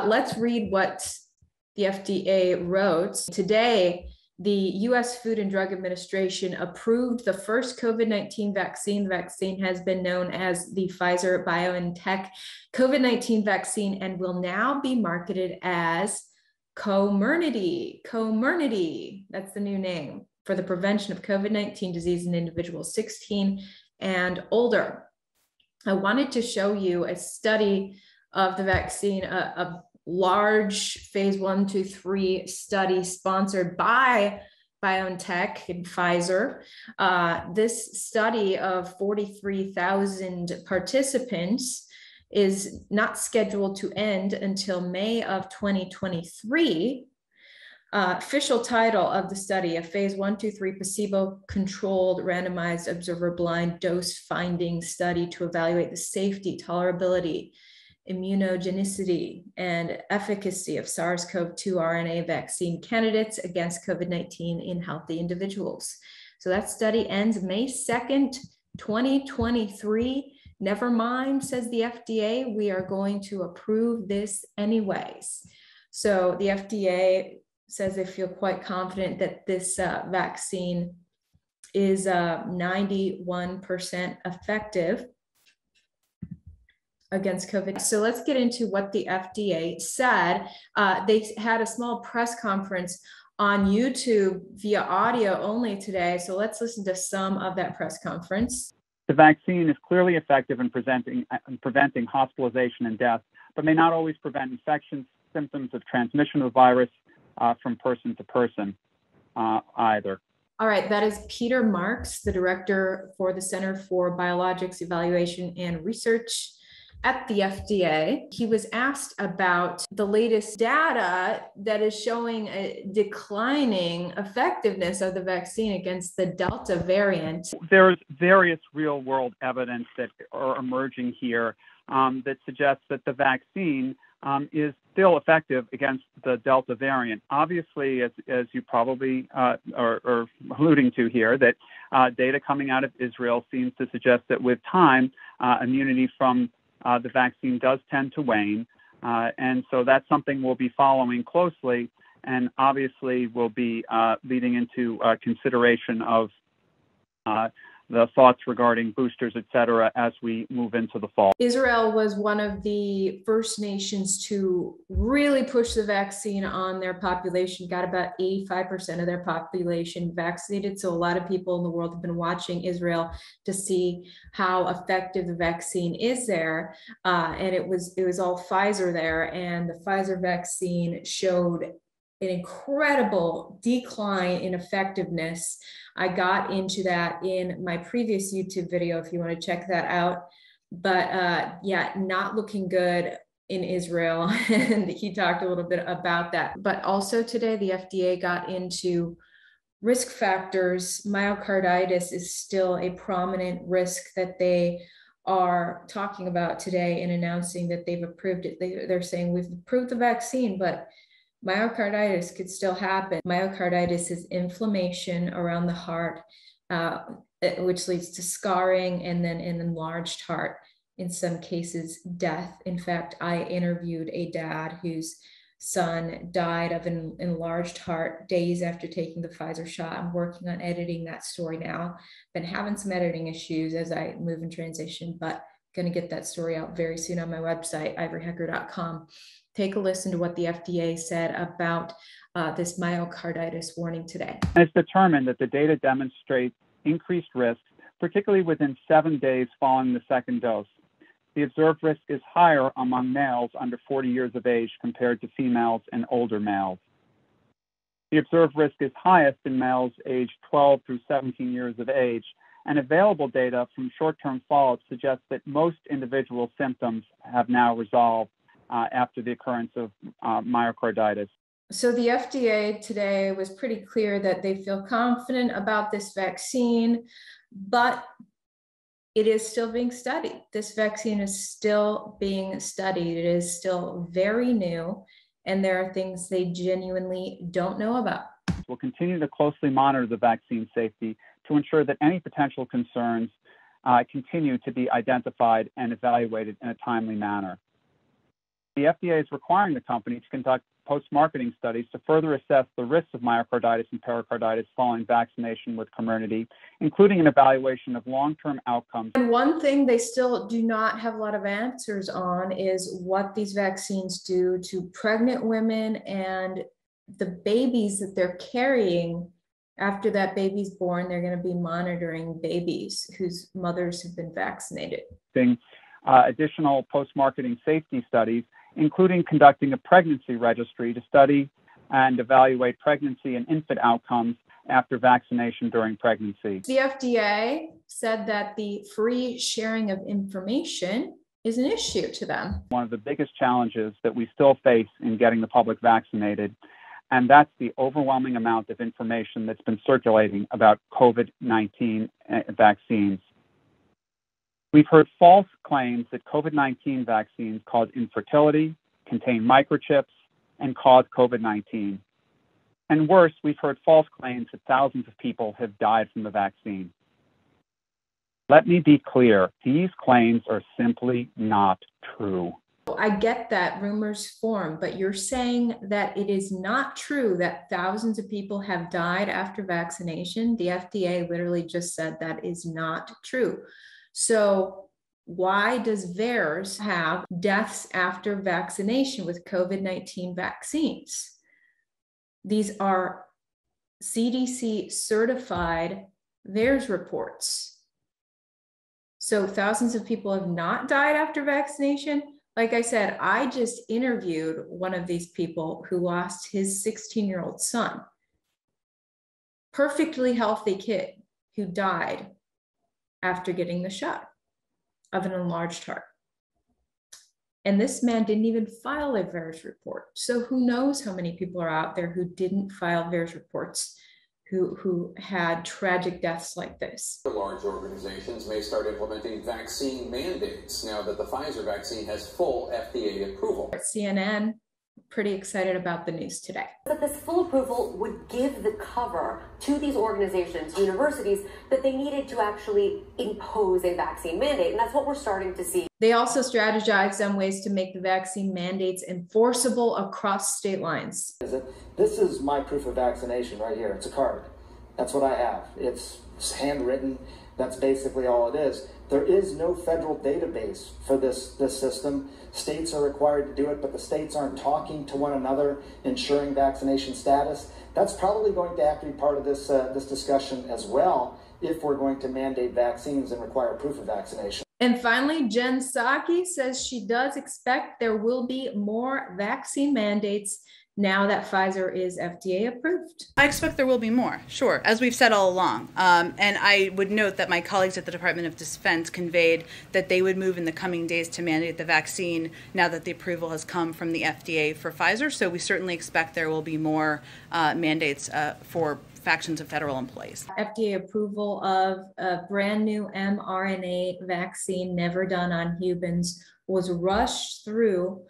Let's read what the FDA wrote. Today, the US Food and Drug Administration approved the first COVID 19 vaccine. The vaccine has been known as the Pfizer BioNTech COVID 19 vaccine and will now be marketed as Comirnaty. Comirnaty, that's the new name for the prevention of COVID 19 disease in individuals 16 and older. I wanted to show you a study of the vaccine, a, a large phase one, two, three study sponsored by BioNTech and Pfizer. Uh, this study of 43,000 participants is not scheduled to end until May of 2023. Uh, official title of the study, a phase one, two, three placebo-controlled randomized observer blind dose finding study to evaluate the safety, tolerability, immunogenicity, and efficacy of SARS-CoV-2 RNA vaccine candidates against COVID-19 in healthy individuals. So that study ends May 2nd, 2023. Never mind, says the FDA, we are going to approve this anyways. So the FDA says they feel quite confident that this uh, vaccine is uh, 91% effective against COVID. So let's get into what the FDA said. Uh, they had a small press conference on YouTube via audio only today. So let's listen to some of that press conference. The vaccine is clearly effective in, presenting, in preventing hospitalization and death, but may not always prevent infections, symptoms of transmission of the virus, uh, from person to person uh, either. All right, that is Peter Marks, the director for the Center for Biologics Evaluation and Research at the FDA. He was asked about the latest data that is showing a declining effectiveness of the vaccine against the Delta variant. There's various real world evidence that are emerging here um, that suggests that the vaccine um, is still effective against the Delta variant. Obviously, as, as you probably uh, are, are, alluding to here, that uh, data coming out of Israel seems to suggest that with time, uh, immunity from uh, the vaccine does tend to wane. Uh, and so that's something we'll be following closely and obviously will be uh, leading into consideration of the thoughts regarding boosters, et cetera, as we move into the fall. Israel was one of the first nations to really push the vaccine on their population, got about 85% of their population vaccinated. So a lot of people in the world have been watching Israel to see how effective the vaccine is there. Uh, and it was it was all Pfizer there, and the Pfizer vaccine showed an incredible decline in effectiveness. I got into that in my previous YouTube video if you want to check that out. But uh, yeah, not looking good in Israel. and he talked a little bit about that. But also today, the FDA got into risk factors. Myocarditis is still a prominent risk that they are talking about today and announcing that they've approved it. They, they're saying we've approved the vaccine, but myocarditis could still happen. Myocarditis is inflammation around the heart, uh, which leads to scarring and then an enlarged heart. In some cases, death. In fact, I interviewed a dad whose son died of an enlarged heart days after taking the Pfizer shot. I'm working on editing that story now. Been having some editing issues as I move and transition, but going to get that story out very soon on my website, ivoryhecker.com take a listen to what the FDA said about uh, this myocarditis warning today. It's determined that the data demonstrates increased risk, particularly within seven days following the second dose. The observed risk is higher among males under 40 years of age compared to females and older males. The observed risk is highest in males aged 12 through 17 years of age, and available data from short term follow up suggests that most individual symptoms have now resolved uh, after the occurrence of uh, myocarditis. So the FDA today was pretty clear that they feel confident about this vaccine, but it is still being studied. This vaccine is still being studied. It is still very new, and there are things they genuinely don't know about. We'll continue to closely monitor the vaccine safety to ensure that any potential concerns uh, continue to be identified and evaluated in a timely manner. The FDA is requiring the company to conduct post-marketing studies to further assess the risks of myocarditis and pericarditis following vaccination with Comirnaty, including an evaluation of long-term outcomes. And one thing they still do not have a lot of answers on is what these vaccines do to pregnant women and the babies that they're carrying after that baby's born, they're going to be monitoring babies whose mothers have been vaccinated. Uh, additional post-marketing safety studies, including conducting a pregnancy registry to study and evaluate pregnancy and infant outcomes after vaccination during pregnancy. The FDA said that the free sharing of information is an issue to them. One of the biggest challenges that we still face in getting the public vaccinated and that's the overwhelming amount of information that's been circulating about COVID 19 uh, vaccines. We've heard false claims that COVID 19 vaccines cause infertility, contain microchips, and cause COVID 19. And worse, we've heard false claims that thousands of people have died from the vaccine. Let me be clear these claims are simply not true. I get that rumors form, but you're saying that it is not true that thousands of people have died after vaccination. The FDA literally just said that is not true. So, why does VAERS have deaths after vaccination with COVID 19 vaccines? These are CDC certified VAERS reports. So, thousands of people have not died after vaccination like I said, I just interviewed one of these people who lost his 16 year old son, perfectly healthy kid who died after getting the shot of an enlarged heart. And this man didn't even file a VAERS report. So who knows how many people are out there who didn't file VAERS reports who, who had tragic deaths like this. Large organizations may start implementing vaccine mandates now that the Pfizer vaccine has full FDA approval. CNN pretty excited about the news today. That this full approval would give the cover to these organizations, universities, that they needed to actually impose a vaccine mandate. And that's what we're starting to see. They also strategized on ways to make the vaccine mandates enforceable across state lines. This is my proof of vaccination right here. It's a card. That's what I have. It's handwritten. That's basically all it is. There is no federal database for this, this system. States are required to do it, but the states aren't talking to one another, ensuring vaccination status. That's probably going to have to be part of this, uh, this discussion as well if we're going to mandate vaccines and require proof of vaccination. And finally, Jen Psaki says she does expect there will be more vaccine mandates now that Pfizer is FDA approved? I expect there will be more, sure, as we've said all along. Um, and I would note that my colleagues at the Department of Defense conveyed that they would move in the coming days to mandate the vaccine now that the approval has come from the FDA for Pfizer. So we certainly expect there will be more uh, mandates uh, for factions of federal employees. FDA approval of a brand new mRNA vaccine never done on humans was rushed through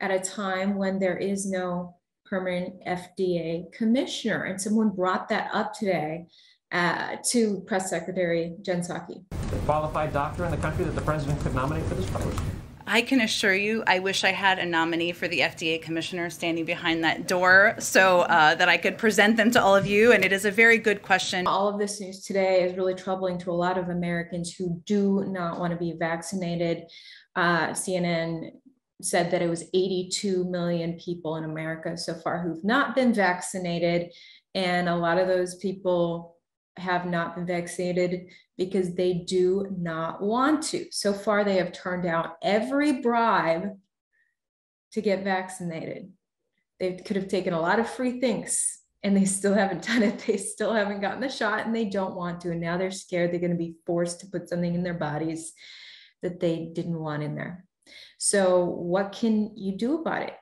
at a time when there is no permanent FDA commissioner. And someone brought that up today uh, to Press Secretary Jen Psaki. The qualified doctor in the country that the president could nominate for this post? I can assure you, I wish I had a nominee for the FDA commissioner standing behind that door so uh, that I could present them to all of you. And it is a very good question. All of this news today is really troubling to a lot of Americans who do not want to be vaccinated. Uh, CNN said that it was 82 million people in America so far who've not been vaccinated. And a lot of those people have not been vaccinated because they do not want to. So far, they have turned out every bribe to get vaccinated. They could have taken a lot of free things and they still haven't done it. They still haven't gotten the shot and they don't want to. And now they're scared they're going to be forced to put something in their bodies that they didn't want in there. So what can you do about it?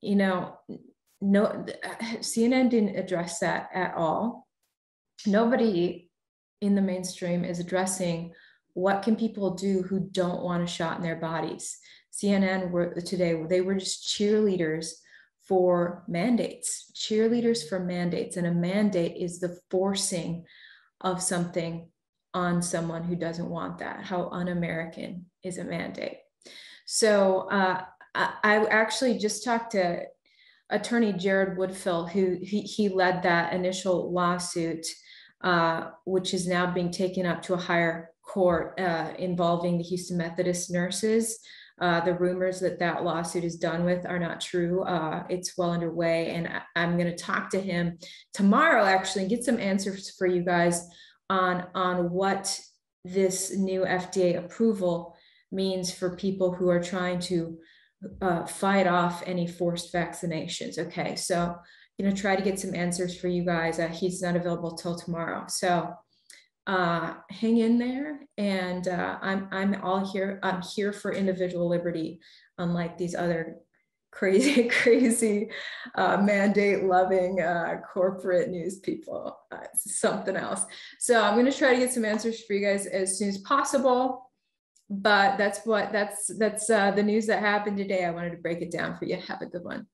You know, no, CNN didn't address that at all. Nobody in the mainstream is addressing what can people do who don't want a shot in their bodies. CNN were today they were just cheerleaders for mandates, cheerleaders for mandates, and a mandate is the forcing of something on someone who doesn't want that. How un-American is a mandate? So uh, I, I actually just talked to attorney Jared Woodfill, who he, he led that initial lawsuit, uh, which is now being taken up to a higher court uh, involving the Houston Methodist nurses. Uh, the rumors that that lawsuit is done with are not true. Uh, it's well underway, and I, I'm going to talk to him tomorrow actually and get some answers for you guys on on what this new FDA approval means for people who are trying to uh, fight off any forced vaccinations. Okay, so you know, try to get some answers for you guys. Uh, he's not available till tomorrow, so uh, hang in there. And uh, I'm I'm all here. I'm here for individual liberty, unlike these other crazy, crazy uh, mandate loving uh, corporate news people. Something else. So I'm going to try to get some answers for you guys as soon as possible but that's what that's that's uh, the news that happened today. I wanted to break it down for you. Have a good one.